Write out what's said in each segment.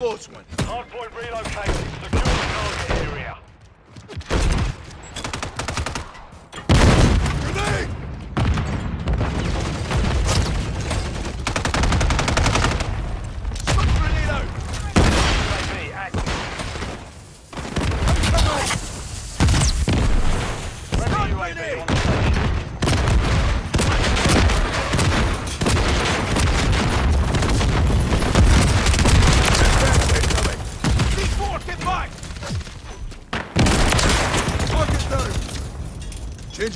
Close one. Hardpoint relocated. Secure the target area.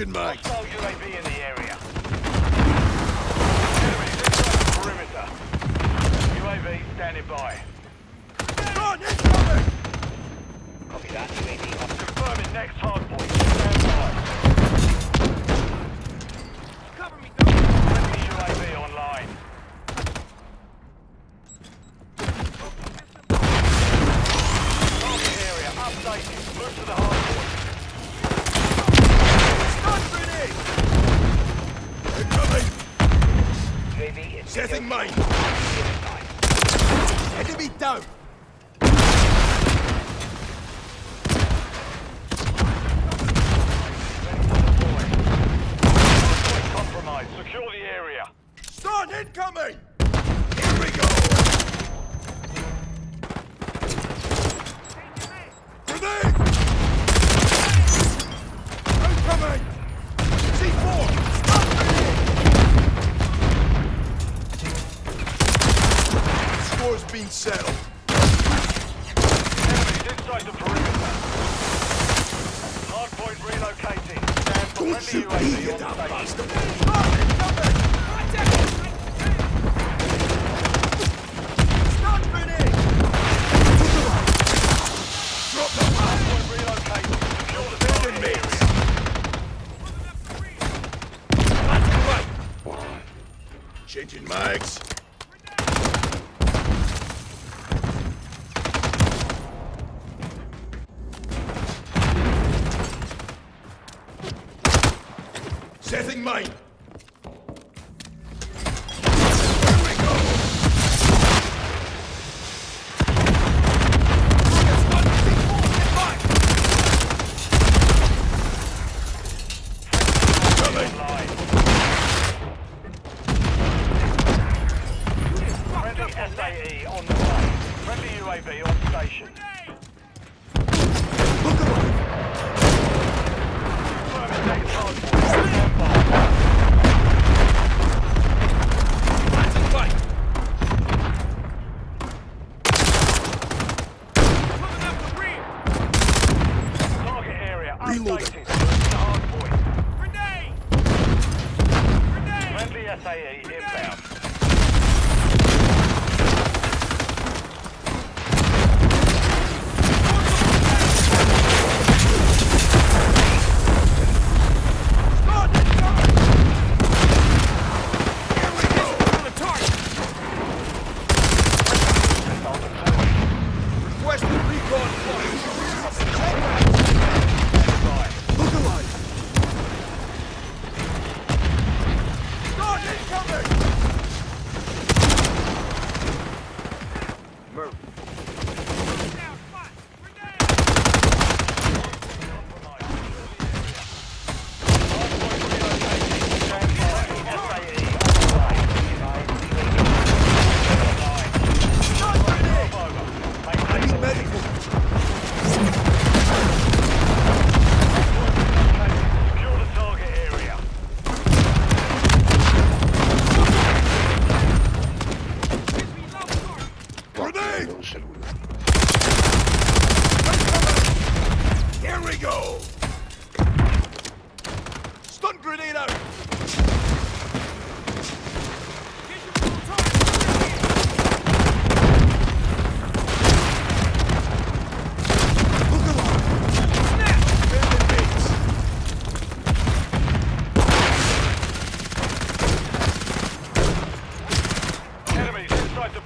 engine Mike. get out, bastard!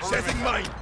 Setting mine!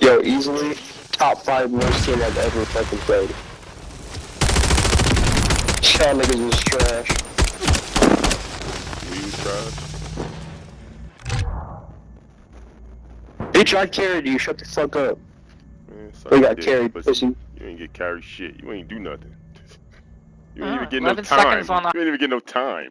Yo, easily top five worst team I've ever fucking played. Y'all niggas was trash. We was trash. Bitch, I carried you. Shut the fuck up. We got carried, pussy. You ain't get carried shit. You ain't do nothing. You ain't, mm, you ain't even get no time. You ain't even get no time.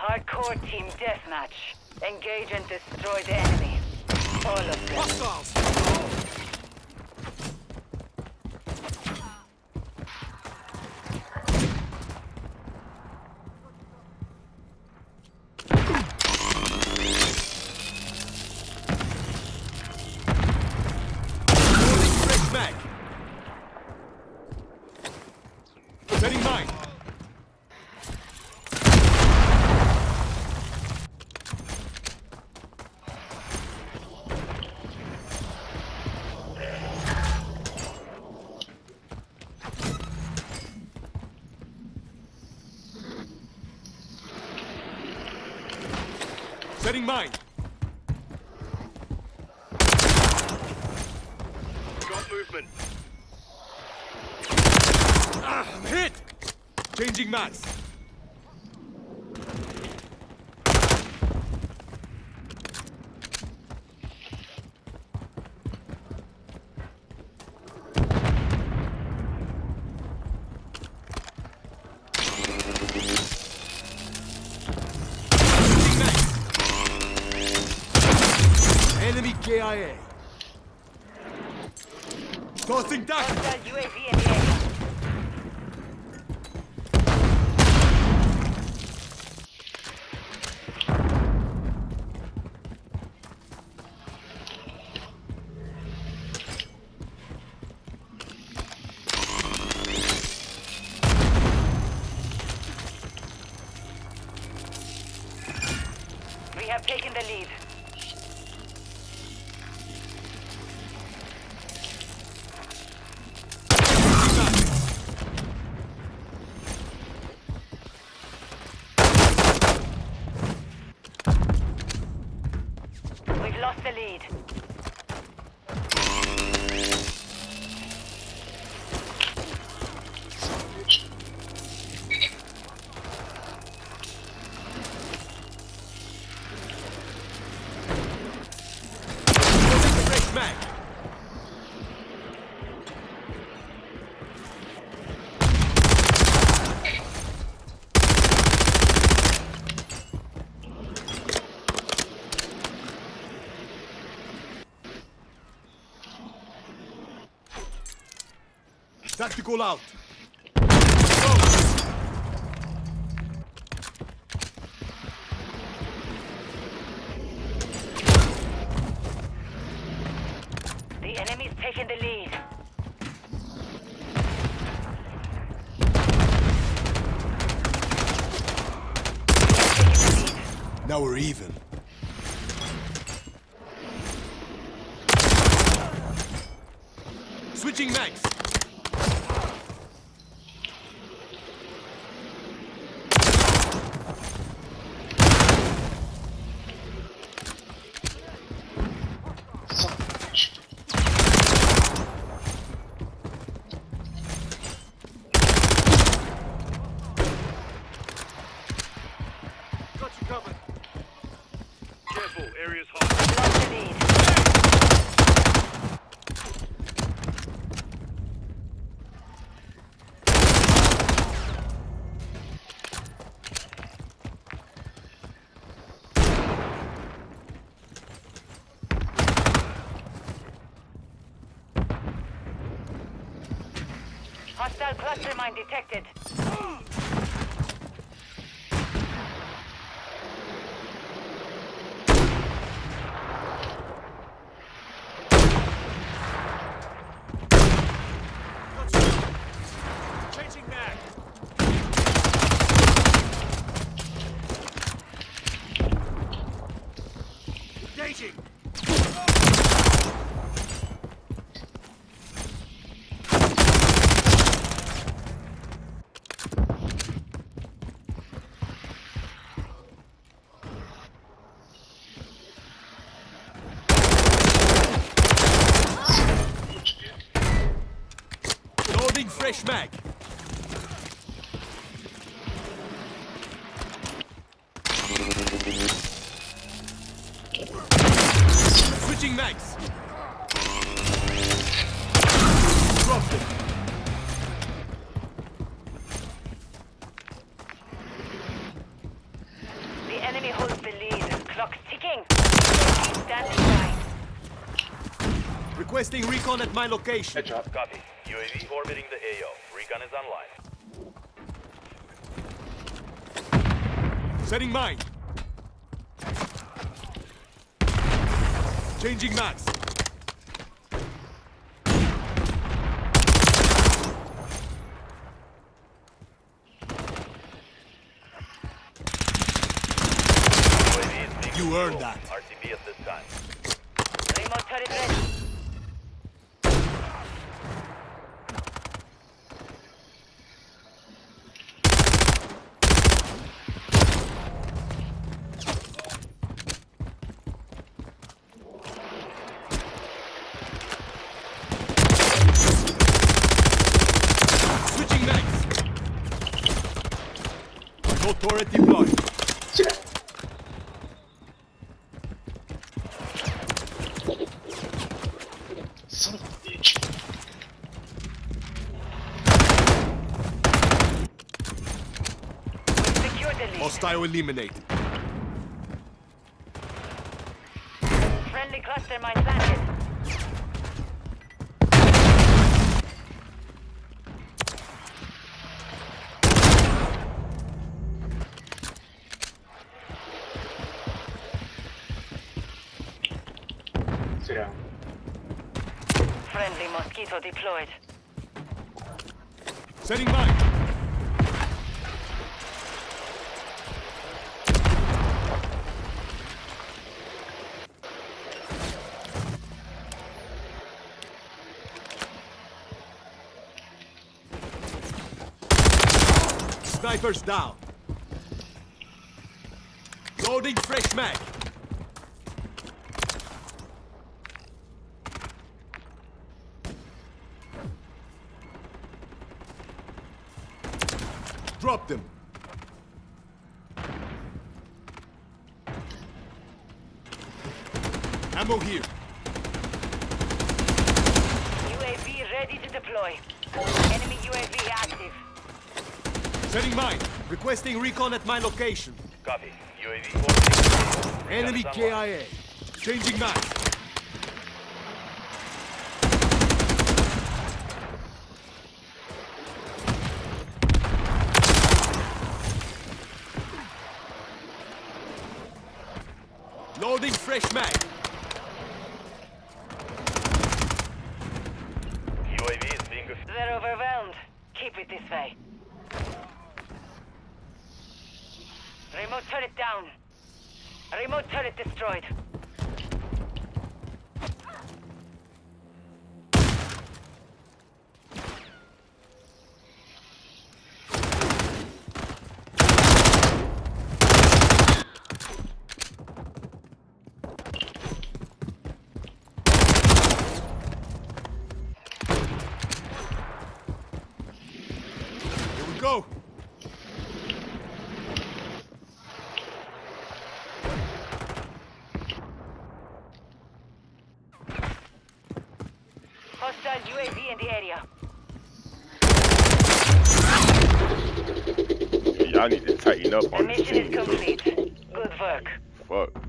Hardcore team deathmatch. Engage and destroy the enemy. All of them. Hostiles! Loading fresh mag. Setting mine. Setting mine. Got movement. Ah, I'm hit! Changing max. Tactical out. The enemy's taken the lead. We have taken the lead. Now we're even. Switching mags. Got you covered. Careful, area's hot. Lost the lead. Hostile cluster mine detected. Loading fresh mag. Switching mags. Dropped it. Enemy holds the lead. Clock's ticking. Standing by. Requesting recon at my location. Copy. UAV orbiting the AO. Recon is online. Setting mine. Changing max. UAV is being You earned that. RCB at this time. Remote turret ready. Switching max. No turret deployed. Son of a bitch. Secure the lead. Hostile eliminated. Friendly cluster mine planted. Sit down. Friendly mosquito deployed. Setting mine. Snipers down. Loading fresh mag. Drop them. Ammo here. UAV ready to deploy. Enemy UAV active. Setting mine. Requesting recon at my location. Copy. UAV orbiting the AO. Recon Enemy. KIA. Changing map. Loading fresh mag. UAV is being They're overwhelmed. Keep it this way. Remote turret down. Remote turret destroyed. Here we go. Hostile UAV in the area. Y'all need to tighten up on this mission is complete. Good work. Fuck.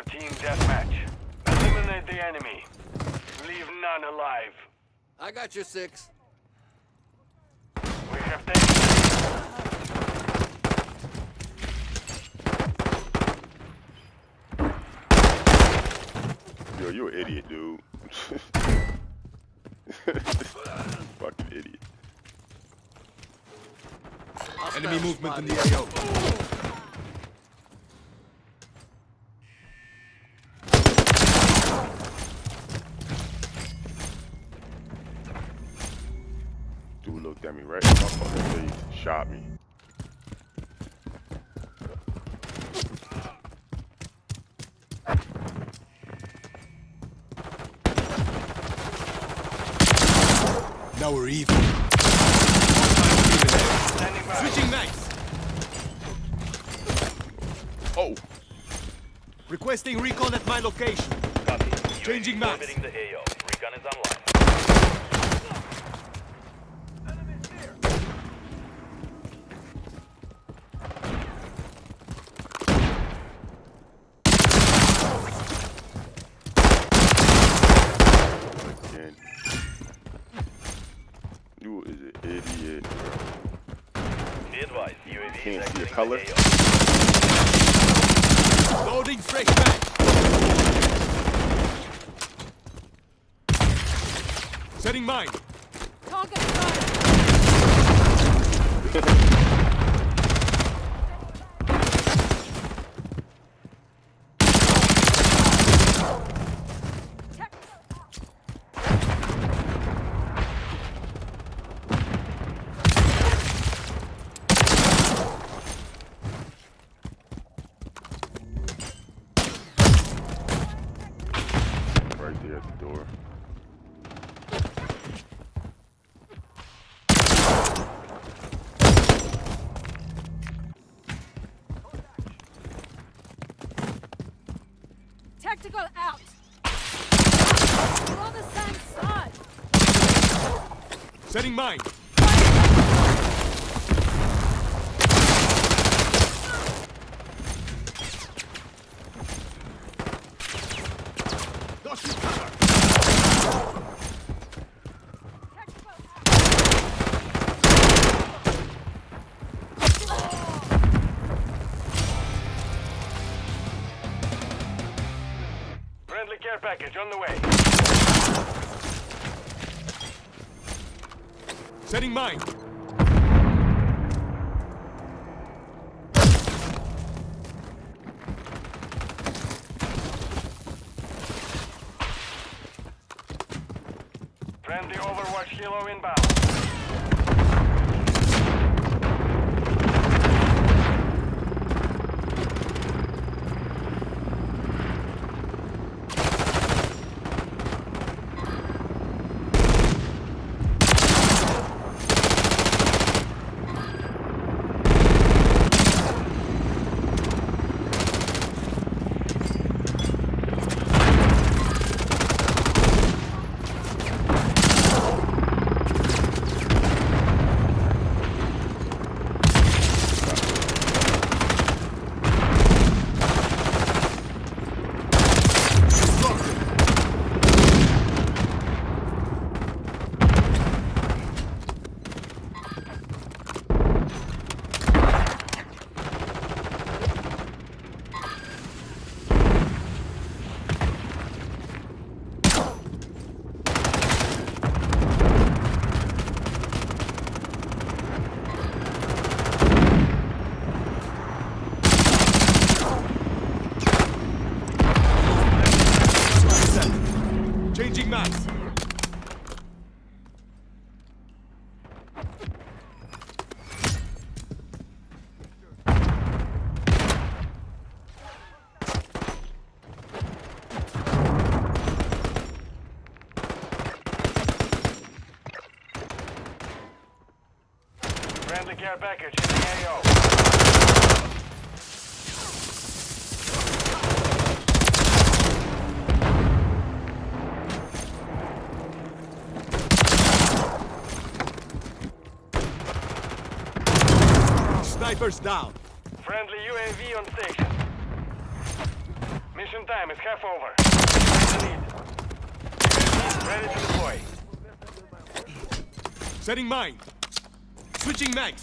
Team deathmatch. Eliminate the enemy. Leave none alive. I got your six. We have taken. Yo, you an idiot, dude. Fucking idiot. Enemy movement in the AO. Shot me. Now we're even. Switching knives. Oh, Requesting recon at my location. Copy. Changing UAV maps. orbiting the AO. Recon is online. again. You is an idiot. Be advised, UAV Can't is see a exiting color. Loading fresh match. Setting mine. Target spotted. Right there at the door. Tactical out. We're on the same side. Setting mine. Package on the way. Setting mine. Friendly Overwatch Helo inbound. Snipers down. Friendly UAV on station. Mission time is half over. Take the lead. Ready to deploy. Setting mine. Switching mags.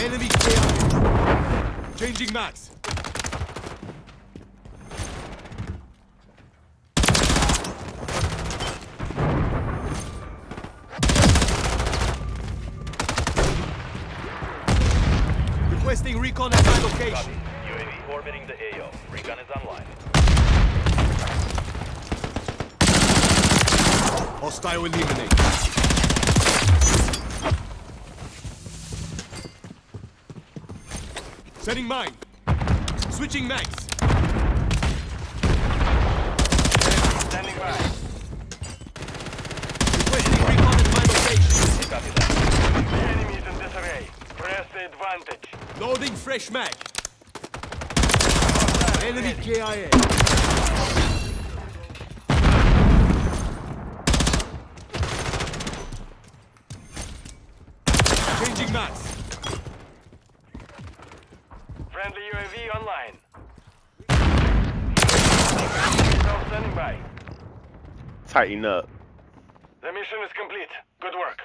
Enemy KIA. Changing mags. Requesting recon at my location. UAV orbiting the AO. Recon is online. Hostile eliminated. Setting mine. Switching mags. Standing by. Requesting recon at my location. Copy that. The enemy is in disarray. Press the advantage. Loading fresh mag. Enemy KIA. Changing mags. Friendly UAV online. Now standing by. Tighten up. The mission is complete. Good work.